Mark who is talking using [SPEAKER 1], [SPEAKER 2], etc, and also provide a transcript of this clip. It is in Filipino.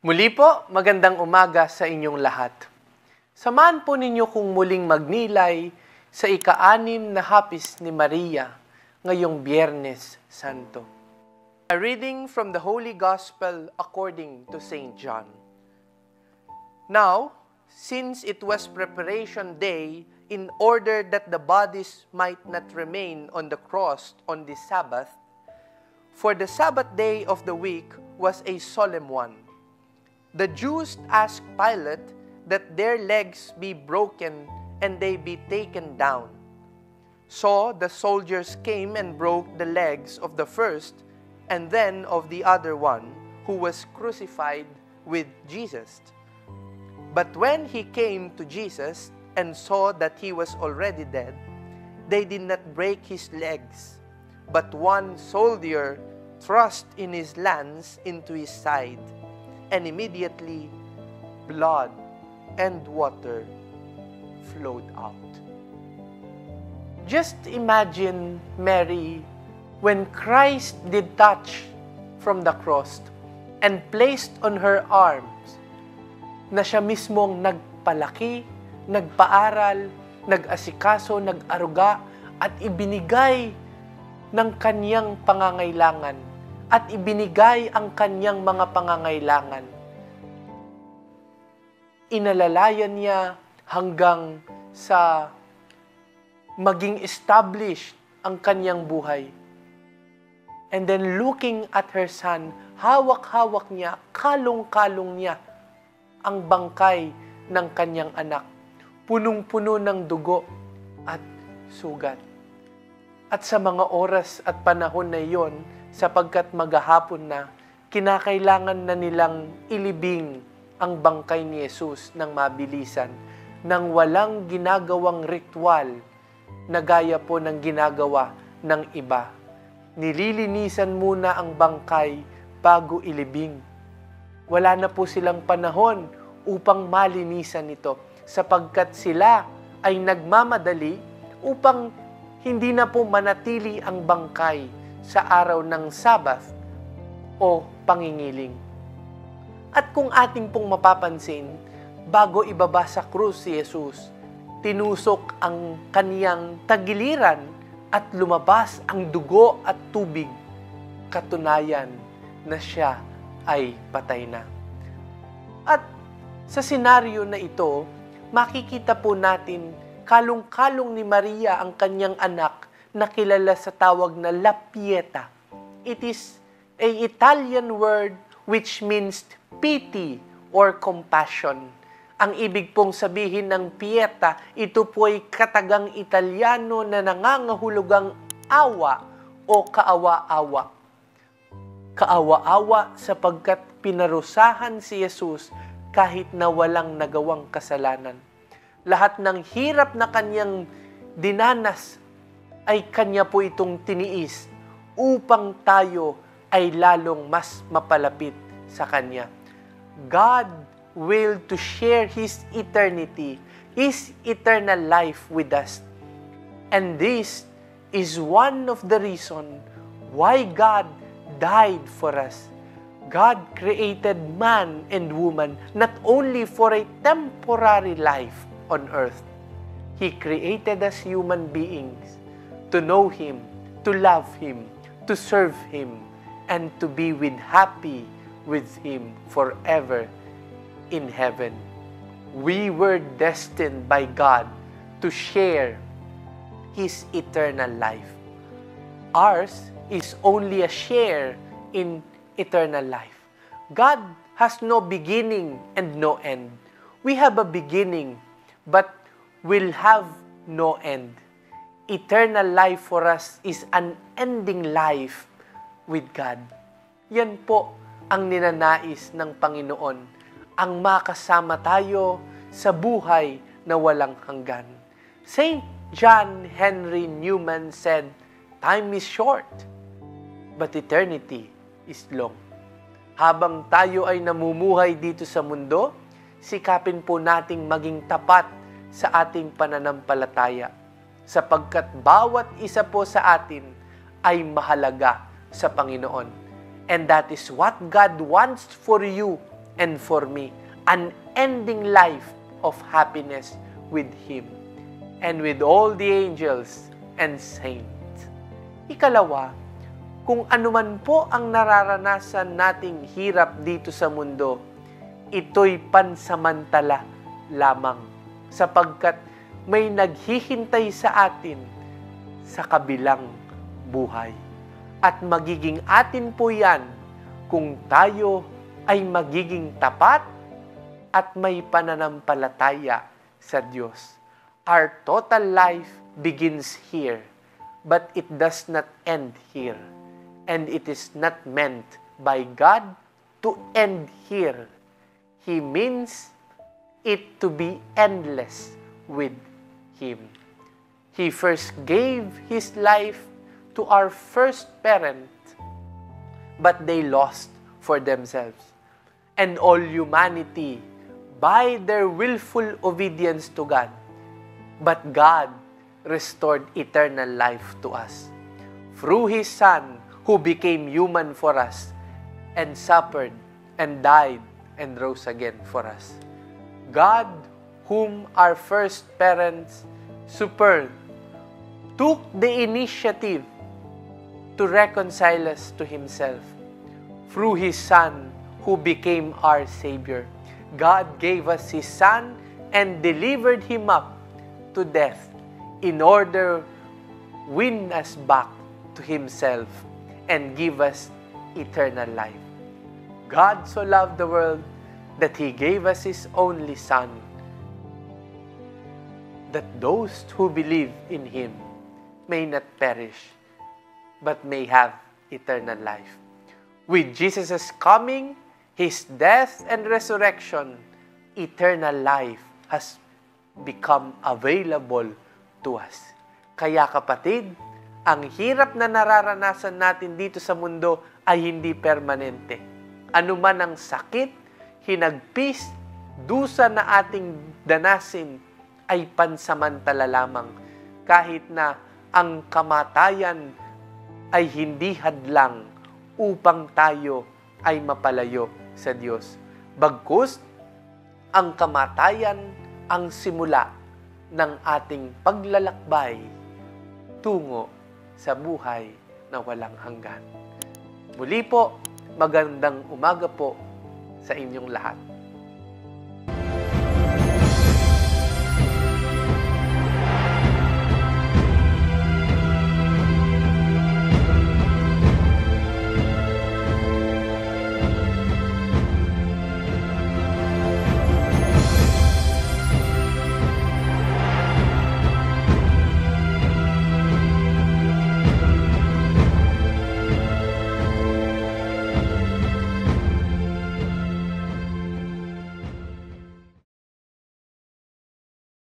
[SPEAKER 1] Muli po, magandang umaga sa inyong lahat. Samahan po ninyo kung muling magnilay sa ika-anim na hapis ni Maria ngayong Biyernes Santo. A reading from the Holy Gospel according to St. John. Now, since it was preparation day, in order that the bodies might not remain on the cross on the Sabbath, for the Sabbath day of the week was a solemn one. The Jews asked Pilate that their legs be broken and they be taken down. So the soldiers came and broke the legs of the first and then of the other one who was crucified with Jesus. But when he came to Jesus and saw that he was already dead, they did not break his legs, but one soldier thrust in his lance into his side, and immediately blood and water flowed out. Just imagine Mary when Christ did touch from the cross and placed on her arms na siya mismong nagpalaki, nagpaaral, nag-asikaso, nag-aruga, at ibinigay ng kanyang pangangailangan at ibinigay ang kanyang mga pangangailangan. Inalalayan niya hanggang sa maging established ang kanyang buhay. And then looking at her son, hawak-hawak niya, kalong-kalong niya ang bangkay ng kanyang anak. Punong-puno ng dugo at sugat. At sa mga oras at panahon na iyon, sapagkat maghahapon na, kinakailangan na nilang ilibing ang bangkay ni Jesus ng mabilisan nang walang ginagawang ritual na gaya po ng ginagawa ng iba. Nililinisan muna ang bangkay bago ilibing. Wala na po silang panahon upang malinisan ito sapagkat sila ay nagmamadali upang hindi na po manatili ang bangkay sa araw ng Sabbath o pangingiling. At kung ating pong mapapansin, bago ibaba sa krus si Jesus, tinusok ang kaniyang tagiliran at lumabas ang dugo at tubig. Katunayan na siya ay patay na. At sa senaryo na ito, makikita po natin kalong-kalong ni Maria ang kanyang anak na kilala sa tawag na La Pieta. It is a Italian word which means pity or compassion. Ang ibig pong sabihin ng pieta, ito po ay katagang Italiano na nangangahulugang awa o kaawa-awa. Kaawa-awa sapagkat pinarusahan si Jesus kahit na walang nagawang kasalanan. Lahat ng hirap na kanyang dinanas ay kanya po itong tiniis upang tayo ay lalong mas mapalapit sa Kanya. God will to share His eternity, His eternal life with us. And this is one of the reason why God died for us. God created man and woman not only for a temporary life on earth. He created us human beings to know Him, to love Him, to serve Him, and to be with happy with Him forever in heaven. We were destined by God to share His eternal life. Ours is only a share in eternal life. God has no beginning and no end. We have a beginning, but will have no end. Eternal life for us is an ending life with God. Yan po ang ninanais ng Panginoon, ang makasama tayo sa buhay na walang hanggan. Saint John Henry Newman said, Time is short, but eternity is long. Habang tayo ay namumuhay dito sa mundo, sikapin po nating maging tapat sa ating pananampalataya sapagkat bawat isa po sa atin ay mahalaga sa Panginoon. And that is what God wants for you and for me an ending life of happiness with Him and with all the angels and saints. Ikalawa, kung anuman po ang nararanasan nating hirap dito sa mundo, ito'y pansamantala lamang sapagkat may naghihintay sa atin sa kabilang buhay. At magiging atin po yan kung tayo ay magiging tapat at may pananampalataya sa Diyos. Our total life begins here, but it does not end here. And it is not meant by God to end here. He means it to be endless with Him. He first gave His life to our first parent, but they lost for themselves. And all humanity, by their willful obedience to God, but God restored eternal life to us. Through His Son, who became human for us, and suffered, and died, and rose again for us. God, whom our first parents superb, took the initiative to reconcile us to Himself through His Son who became our Savior. God gave us His Son and delivered Him up to death in order to win us back to Himself and give us eternal life. God so loved the world that He gave us His only Son, that those who believe in Him may not perish, but may have eternal life. With Jesus' coming, His death and resurrection, eternal life has become available to us. Kaya kapatid, ang hirap na nararanasan natin dito sa mundo ay hindi permanente. Ano man ang sakit, hinagpis, dusa na ating danasin ay pansamantala lamang kahit na ang kamatayan ay hindi hadlang upang tayo ay mapalayo sa Diyos. Bagkus, ang kamatayan ang simula ng ating paglalakbay tungo sa buhay na walang hanggan. Muli po, magandang umaga po sa inyong lahat.